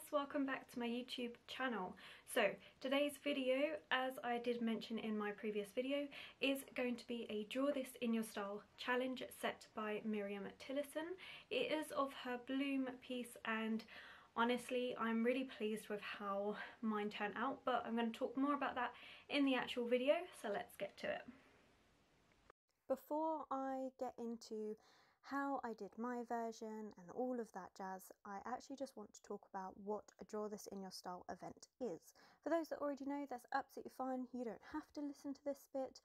guys, welcome back to my YouTube channel. So today's video, as I did mention in my previous video, is going to be a Draw This In Your Style challenge set by Myriam Tillison. It is of her Bloom piece and honestly I'm really pleased with how mine turned out but I'm going to talk more about that in the actual video so let's get to it. Before I get into how I did my version and all of that jazz, I actually just want to talk about what a Draw This In Your Style event is. For those that already know, that's absolutely fine, you don't have to listen to this bit,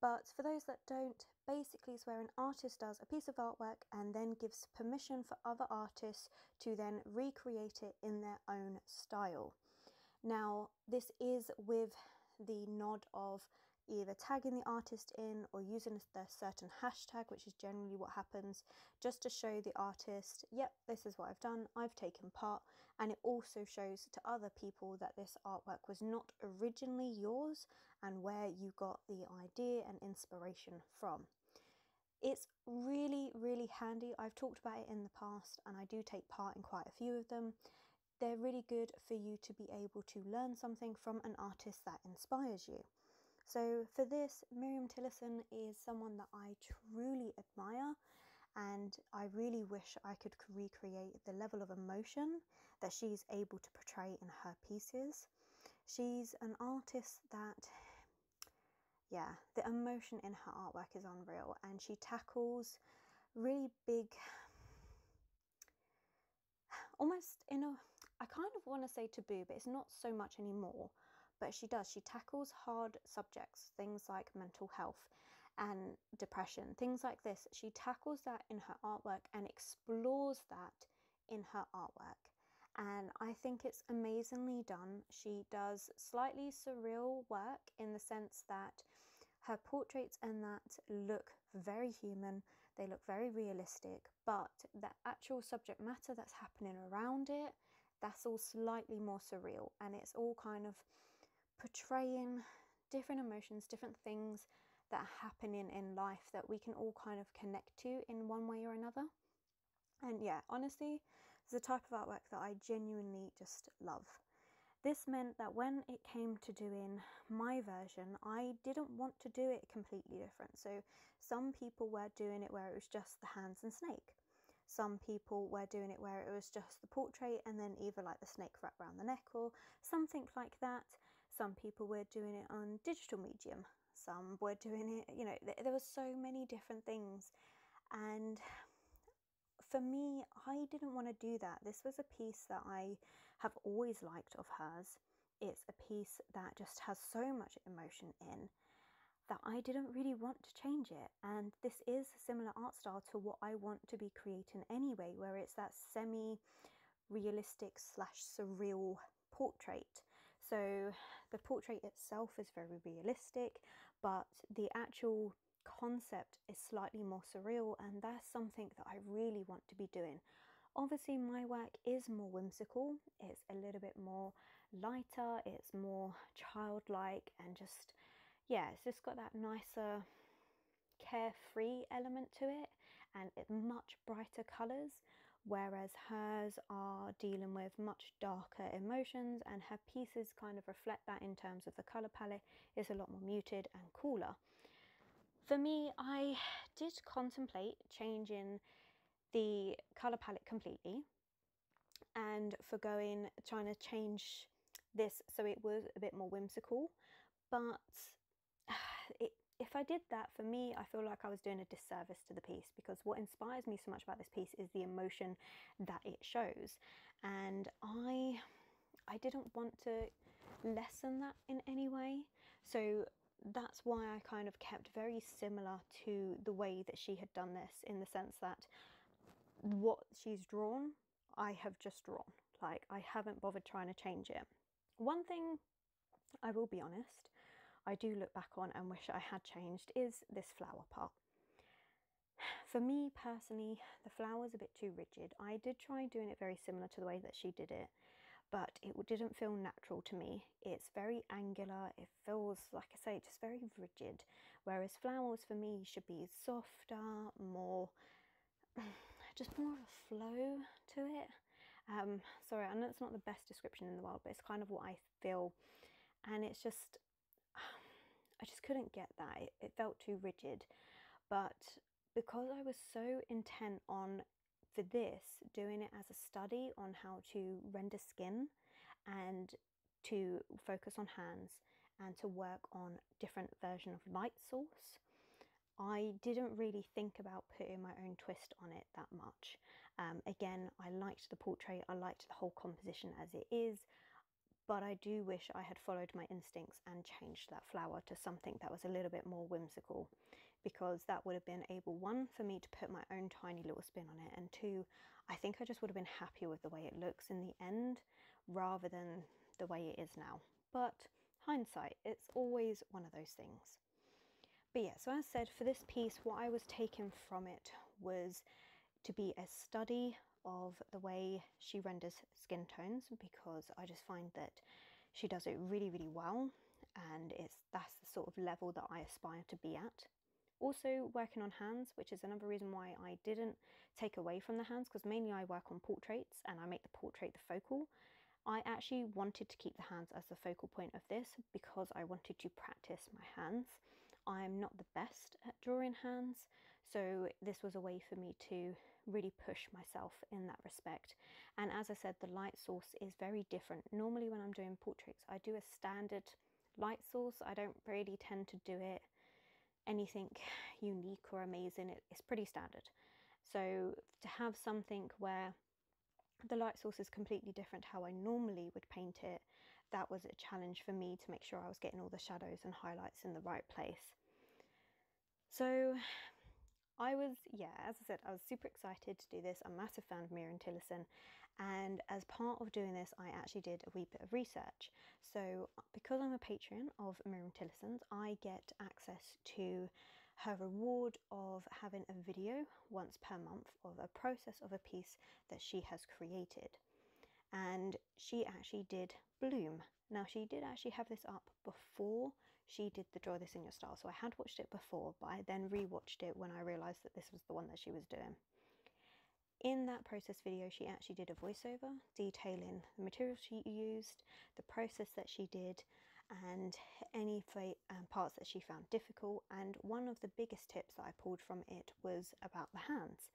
but for those that don't, basically it's where an artist does a piece of artwork and then gives permission for other artists to then recreate it in their own style. Now, this is with the nod of either tagging the artist in or using the certain hashtag, which is generally what happens, just to show the artist, yep, this is what I've done, I've taken part, and it also shows to other people that this artwork was not originally yours and where you got the idea and inspiration from. It's really, really handy. I've talked about it in the past and I do take part in quite a few of them. They're really good for you to be able to learn something from an artist that inspires you. So for this, Myriam Tillison is someone that I truly admire and I really wish I could recreate the level of emotion that she's able to portray in her pieces. She's an artist that, yeah, the emotion in her artwork is unreal and she tackles really big, almost in a, I kind of want to say taboo, but it's not so much anymore but she does. She tackles hard subjects, things like mental health and depression, things like this. She tackles that in her artwork and explores that in her artwork. And I think it's amazingly done. She does slightly surreal work in the sense that her portraits and that look very human, they look very realistic, but the actual subject matter that's happening around it, that's all slightly more surreal and it's all kind of portraying different emotions, different things that are happening in life that we can all kind of connect to in one way or another. And yeah, honestly, it's a type of artwork that I genuinely just love. This meant that when it came to doing my version, I didn't want to do it completely different. So some people were doing it where it was just the hands and snake. Some people were doing it where it was just the portrait and then either like the snake wrapped around the neck or something like that. Some people were doing it on digital medium. Some were doing it, you know, there were so many different things. And for me, I didn't want to do that. This was a piece that I have always liked of hers. It's a piece that just has so much emotion in that I didn't really want to change it. And this is a similar art style to what I want to be creating anyway, where it's that semi realistic slash surreal portrait. So the portrait itself is very realistic, but the actual concept is slightly more surreal, and that's something that I really want to be doing. Obviously, my work is more whimsical, it's a little bit more lighter, it's more childlike, and just yeah, it's just got that nicer carefree element to it and it's much brighter colours whereas hers are dealing with much darker emotions and her pieces kind of reflect that in terms of the colour palette is a lot more muted and cooler. For me, I did contemplate changing the colour palette completely and for going trying to change this so it was a bit more whimsical but it, if I did that for me, I feel like I was doing a disservice to the piece because what inspires me so much about this piece is the emotion that it shows. And I I didn't want to lessen that in any way. So that's why I kind of kept very similar to the way that she had done this in the sense that what she's drawn, I have just drawn. Like I haven't bothered trying to change it. One thing I will be honest, I do look back on and wish I had changed is this flower part. For me personally, the flower's a bit too rigid. I did try doing it very similar to the way that she did it, but it didn't feel natural to me. It's very angular, it feels, like I say, just very rigid. Whereas flowers for me should be softer, more, just more of a flow to it. Um, sorry, I know it's not the best description in the world, but it's kind of what I feel. And it's just, I just couldn't get that. It, it felt too rigid. But because I was so intent on, for this, doing it as a study on how to render skin and to focus on hands and to work on different version of light source I didn't really think about putting my own twist on it that much. Um, again, I liked the portrait, I liked the whole composition as it is, but I do wish I had followed my instincts and changed that flower to something that was a little bit more whimsical because that would have been able, one, for me to put my own tiny little spin on it, and two, I think I just would have been happier with the way it looks in the end rather than the way it is now. But hindsight, it's always one of those things. But yeah, so as I said, for this piece, what I was taking from it was to be a study of the way she renders skin tones because I just find that she does it really, really well and it's that's the sort of level that I aspire to be at. Also working on hands, which is another reason why I didn't take away from the hands because mainly I work on portraits and I make the portrait the focal. I actually wanted to keep the hands as the focal point of this because I wanted to practice my hands I'm not the best at drawing hands, so this was a way for me to really push myself in that respect. And as I said, the light source is very different. Normally, when I'm doing portraits, I do a standard light source, I don't really tend to do it anything unique or amazing, it's pretty standard. So, to have something where the light source is completely different how I normally would paint it that was a challenge for me to make sure I was getting all the shadows and highlights in the right place. So I was, yeah, as I said, I was super excited to do this. I'm a massive fan of Myriam Tillison. And as part of doing this, I actually did a wee bit of research. So, uh, because I'm a patron of Myriam Tillison's, I get access to her reward of having a video once per month of a process of a piece that she has created and she actually did Bloom. Now, she did actually have this up before she did the Draw This in Your Style, so I had watched it before, but I then rewatched it when I realised that this was the one that she was doing. In that process video, she actually did a voiceover detailing the materials she used, the process that she did, and any um, parts that she found difficult. And one of the biggest tips that I pulled from it was about the hands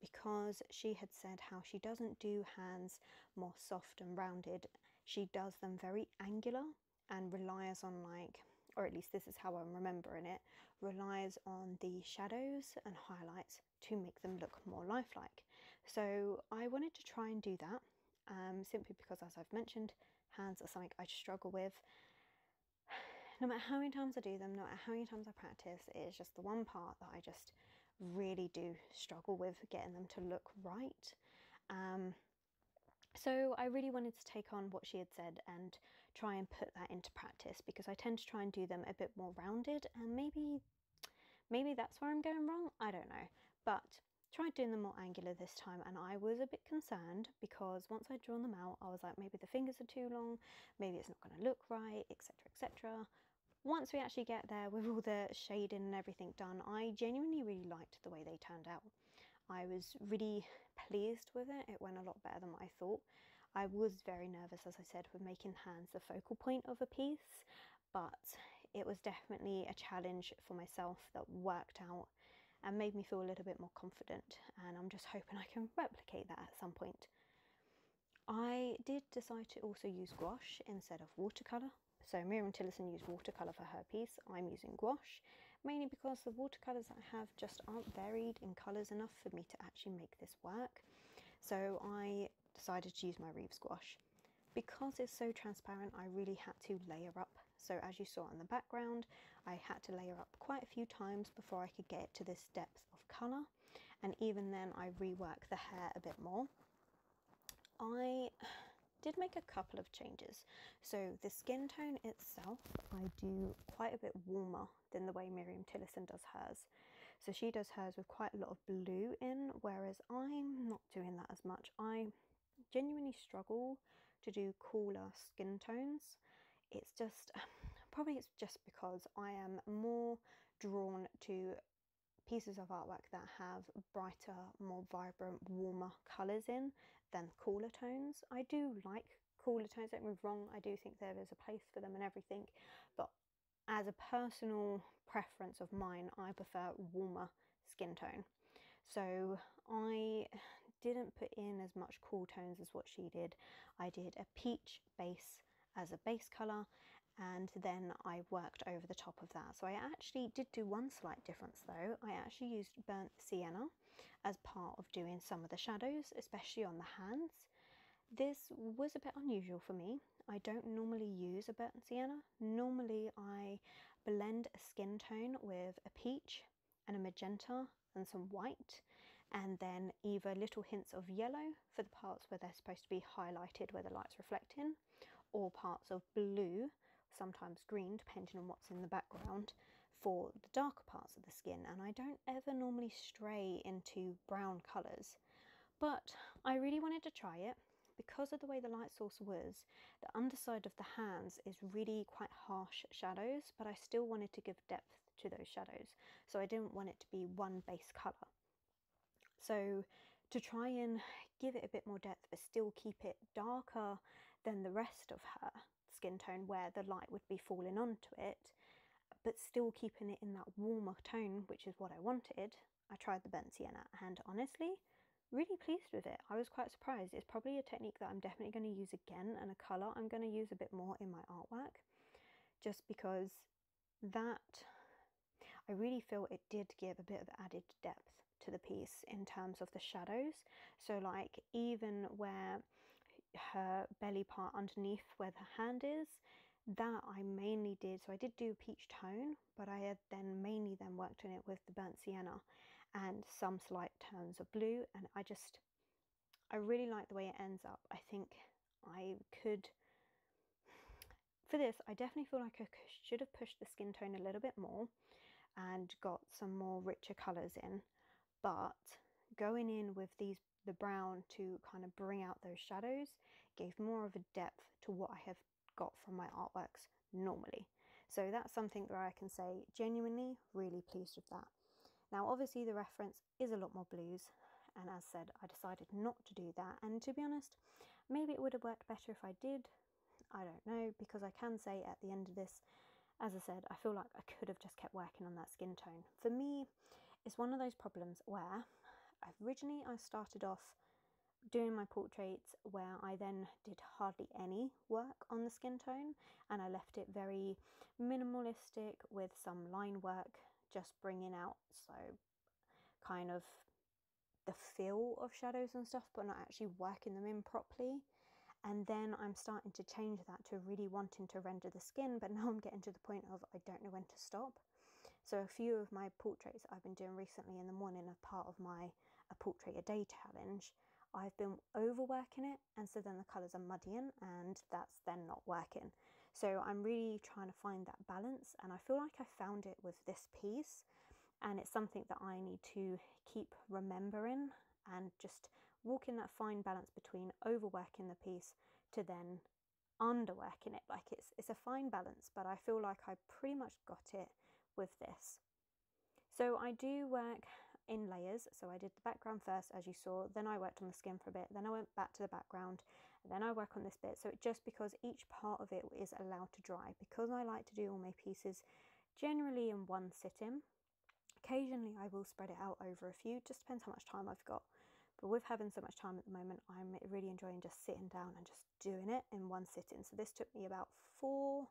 because she had said how she doesn't do hands more soft and rounded. She does them very angular and relies on like or at least this is how I'm remembering it, relies on the shadows and highlights to make them look more lifelike. So I wanted to try and do that um, simply because, as I've mentioned, hands are something I struggle with. No matter how many times I do them, no matter how many times I practice, it is just the one part that I just really do struggle with getting them to look right. Um, so I really wanted to take on what she had said and try and put that into practice because I tend to try and do them a bit more rounded and maybe maybe that's where I'm going wrong. I don't know. But tried doing them more angular this time and I was a bit concerned because once I'd drawn them out I was like maybe the fingers are too long, maybe it's not going to look right, etc etc once we actually get there with all the shading and everything done, I genuinely really liked the way they turned out. I was really pleased with it. It went a lot better than what I thought. I was very nervous, as I said, with making hands the focal point of a piece, but it was definitely a challenge for myself that worked out and made me feel a little bit more confident. And I'm just hoping I can replicate that at some point. I did decide to also use gouache instead of watercolour so Myriam Tillison used watercolour for her piece. I'm using gouache, mainly because the watercolours I have just aren't varied in colours enough for me to actually make this work. So I decided to use my Reeves gouache. Because it's so transparent, I really had to layer up. So as you saw in the background, I had to layer up quite a few times before I could get to this depth of colour. And even then I reworked the hair a bit more. I did make a couple of changes. So the skin tone itself, I do quite a bit warmer than the way Myriam Tillison does hers. So she does hers with quite a lot of blue in, whereas I'm not doing that as much. I genuinely struggle to do cooler skin tones. It's just, probably it's just because I am more drawn to pieces of artwork that have brighter, more vibrant, warmer colours in than cooler tones. I do like cooler tones, don't me wrong, I do think there is a place for them and everything, but as a personal preference of mine, I prefer warmer skin tone. So I didn't put in as much cool tones as what she did. I did a peach base as a base colour and then I worked over the top of that. So I actually did do one slight difference though. I actually used burnt sienna as part of doing some of the shadows, especially on the hands. This was a bit unusual for me. I don't normally use a burnt sienna. Normally I blend a skin tone with a peach and a magenta and some white and then either little hints of yellow for the parts where they're supposed to be highlighted where the light's reflecting or parts of blue sometimes green depending on what's in the background for the darker parts of the skin. And I don't ever normally stray into brown colours but I really wanted to try it because of the way the light source was. The underside of the hands is really quite harsh shadows but I still wanted to give depth to those shadows. So I didn't want it to be one base colour so to try and give it a bit more depth but still keep it darker than the rest of her skin tone where the light would be falling onto it, but still keeping it in that warmer tone, which is what I wanted, I tried the burnt sienna and honestly, really pleased with it. I was quite surprised. It's probably a technique that I'm definitely going to use again and a colour I'm going to use a bit more in my artwork just because that I really feel it did give a bit of added depth to the piece in terms of the shadows. So like even where her belly part underneath where the hand is that I mainly did so I did do peach tone but I had then mainly then worked on it with the burnt sienna and some slight tones of blue and I just I really like the way it ends up I think I could for this I definitely feel like I should have pushed the skin tone a little bit more and got some more richer colours in but going in with these the brown to kind of bring out those shadows gave more of a depth to what I have got from my artworks normally. So that's something where I can say genuinely really pleased with that. Now obviously the reference is a lot more blues and as said I decided not to do that and to be honest maybe it would have worked better if I did I don't know because I can say at the end of this as I said I feel like I could have just kept working on that skin tone. For me it's one of those problems where originally I started off doing my portraits where I then did hardly any work on the skin tone and I left it very minimalistic with some line work just bringing out so kind of the feel of shadows and stuff but not actually working them in properly. And then I'm starting to change that to really wanting to render the skin but now I'm getting to the point of I don't know when to stop so a few of my portraits I've been doing recently in the morning are part of my a portrait a day challenge I've been overworking it and so then the colours are muddying and that's then not working. So I'm really trying to find that balance and I feel like I found it with this piece and it's something that I need to keep remembering and just walking that fine balance between overworking the piece to then underworking it. Like it's it's a fine balance, but I feel like I pretty much got it with this. So I do work in layers. So I did the background first, as you saw, then I worked on the skin for a bit, then I went back to the background, then I work on this bit. So it, just because each part of it is allowed to dry, because I like to do all my pieces generally in one sitting. Occasionally I will spread it out over a few, just depends how much time I've got. But with having so much time at the moment, I'm really enjoying just sitting down and just doing it in one sitting. So this took me about four,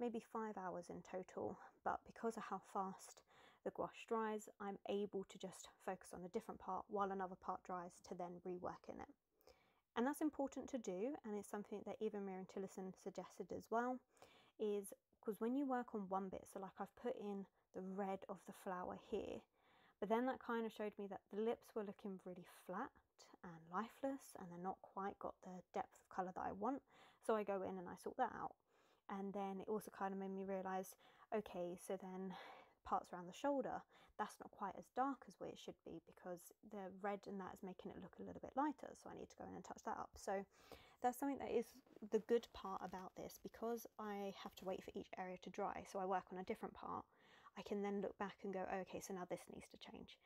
maybe five hours in total. But because of how fast the gouache dries, I'm able to just focus on a different part while another part dries to then rework in it. And that's important to do, and it's something that Eva Myriam Tillison suggested as well, is because when you work on one bit, so like I've put in the red of the flower here, but then that kind of showed me that the lips were looking really flat and lifeless, and they're not quite got the depth of colour that I want. So I go in and I sort that out. And then it also kind of made me realise, okay, so then parts around the shoulder, that's not quite as dark as where it should be because the red and that is making it look a little bit lighter. So I need to go in and touch that up. So that's something that is the good part about this because I have to wait for each area to dry. So I work on a different part. I can then look back and go, okay, so now this needs to change.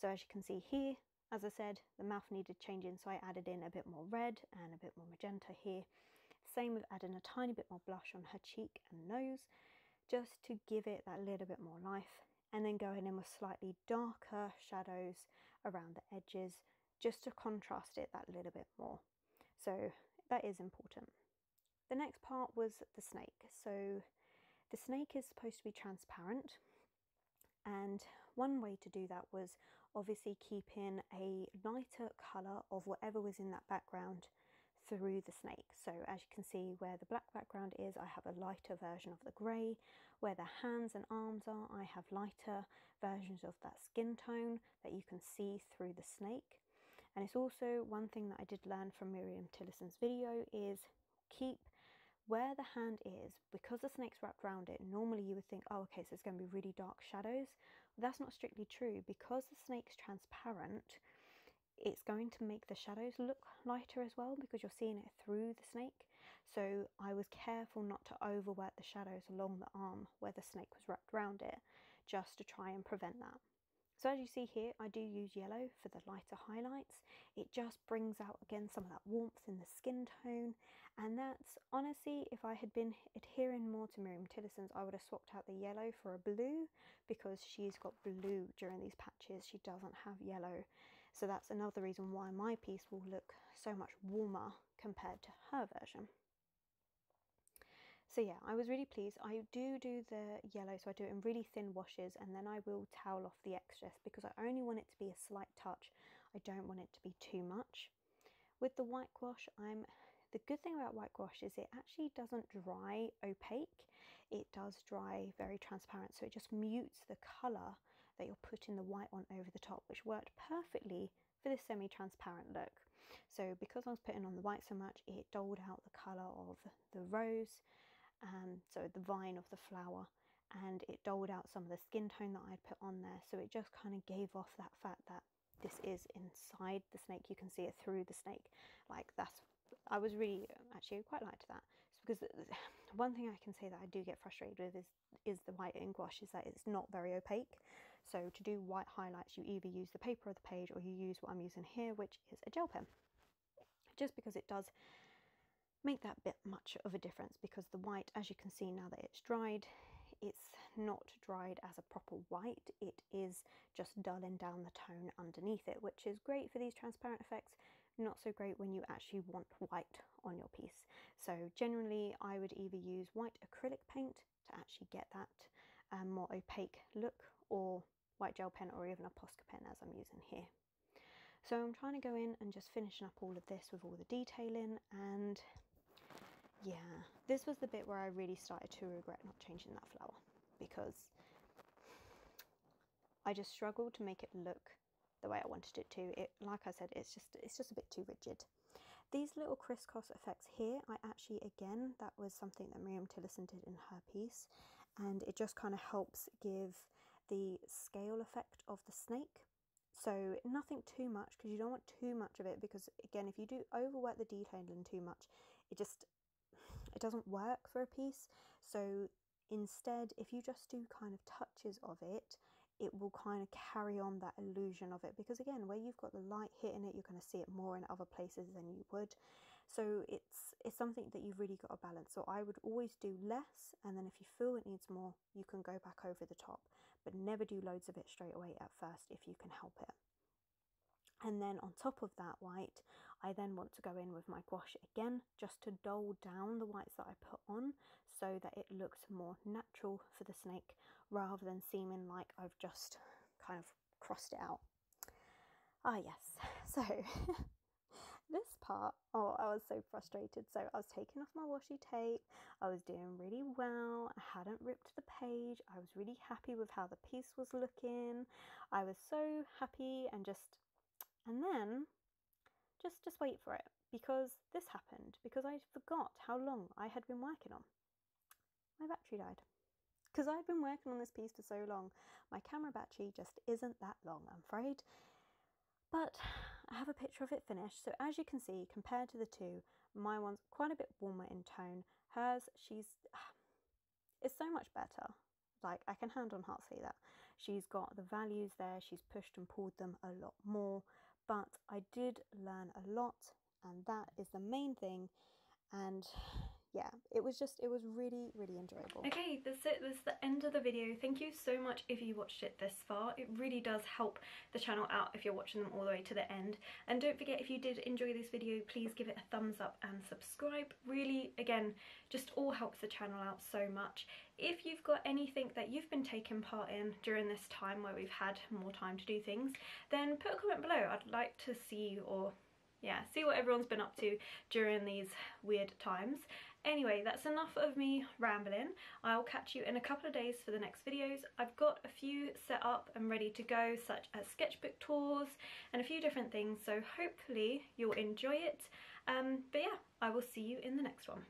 So as you can see here, as I said, the mouth needed changing, so I added in a bit more red and a bit more magenta here. Same with adding a tiny bit more blush on her cheek and nose, just to give it that little bit more life. And then going in with slightly darker shadows around the edges, just to contrast it that little bit more. So that is important. The next part was the snake. So the snake is supposed to be transparent, and one way to do that was obviously keeping a lighter colour of whatever was in that background through the snake. So as you can see where the black background is, I have a lighter version of the grey. Where the hands and arms are, I have lighter versions of that skin tone that you can see through the snake. And it's also one thing that I did learn from Myriam Tillison's video is keep where the hand is, because the snake's wrapped around it, normally you would think, oh, okay, so it's going to be really dark shadows. That's not strictly true. Because the snake's transparent, it's going to make the shadows look lighter as well because you're seeing it through the snake. So I was careful not to overwork the shadows along the arm where the snake was wrapped around it, just to try and prevent that. So as you see here, I do use yellow for the lighter highlights. It just brings out again some of that warmth in the skin tone. And that's honestly, if I had been adhering more to Myriam Tillison's, I would have swapped out the yellow for a blue because she's got blue during these patches. She doesn't have yellow. So that's another reason why my piece will look so much warmer compared to her version. So yeah, I was really pleased. I do do the yellow, so I do it in really thin washes and then I will towel off the excess because I only want it to be a slight touch. I don't want it to be too much. With the white gouache, I'm the good thing about white gouache is it actually doesn't dry opaque. It does dry very transparent, so it just mutes the colour that you're putting the white on over the top, which worked perfectly for this semi-transparent look. So because I was putting on the white so much, it doled out the colour of the rose um, so the vine of the flower and it doled out some of the skin tone that I'd put on there. So it just kind of gave off that fact that this is inside the snake. You can see it through the snake. Like that's I was really actually quite liked that. It's because one thing I can say that I do get frustrated with is is the white ink wash is that it's not very opaque so to do white highlights you either use the paper of the page or you use what I'm using here which is a gel pen. Just because it does make that bit much of a difference because the white, as you can see now that it's dried, it's not dried as a proper white, it is just dulling down the tone underneath it, which is great for these transparent effects, not so great when you actually want white on your piece. So generally I would either use white acrylic paint to actually get that um, more opaque look or white gel pen or even a Posca pen as I'm using here. So I'm trying to go in and just finishing up all of this with all the detailing and yeah, this was the bit where I really started to regret not changing that flower because I just struggled to make it look the way I wanted it to. It, like I said, it's just it's just a bit too rigid. These little crisscross effects here, I actually, again, that was something that Myriam Tillison did in her piece, and it just kind of helps give the scale effect of the snake. So nothing too much because you don't want too much of it because again, if you do overwork the detailing too much, it just it doesn't work for a piece. So instead, if you just do kind of touches of it, it will kind of carry on that illusion of it because again where you've got the light hitting it you're going to see it more in other places than you would so it's it's something that you've really got to balance so i would always do less and then if you feel it needs more you can go back over the top but never do loads of it straight away at first if you can help it and then on top of that white, I then want to go in with my gouache again, just to dull down the whites that I put on so that it looks more natural for the snake rather than seeming like I've just kind of crossed it out. Ah yes, so this part, oh I was so frustrated. So I was taking off my washi tape, I was doing really well, I hadn't ripped the page, I was really happy with how the piece was looking, I was so happy and just and then just just wait for it because this happened because I forgot how long I had been working on. My battery died. Because I'd been working on this piece for so long, my camera battery just isn't that long, I'm afraid. But I have a picture of it finished, so as you can see, compared to the two, my one's quite a bit warmer in tone. Hers, she's it's so much better. Like I can hand on heart say that. She's got the values there, she's pushed and pulled them a lot more but I did learn a lot, and that is the main thing. And yeah, it was just, it was really, really enjoyable. Okay, that's it. That's the end of the video. Thank you so much if you watched it this far. It really does help the channel out if you're watching them all the way to the end. And don't forget, if you did enjoy this video, please give it a thumbs up and subscribe. Really, again, just all helps the channel out so much. If you've got anything that you've been taking part in during this time where we've had more time to do things, then put a comment below. I'd like to see or yeah, see what everyone's been up to during these weird times. Anyway, that's enough of me rambling. I'll catch you in a couple of days for the next videos. I've got a few set up and ready to go, such as sketchbook tours and a few different things, so hopefully you'll enjoy it. Um, but yeah, I will see you in the next one.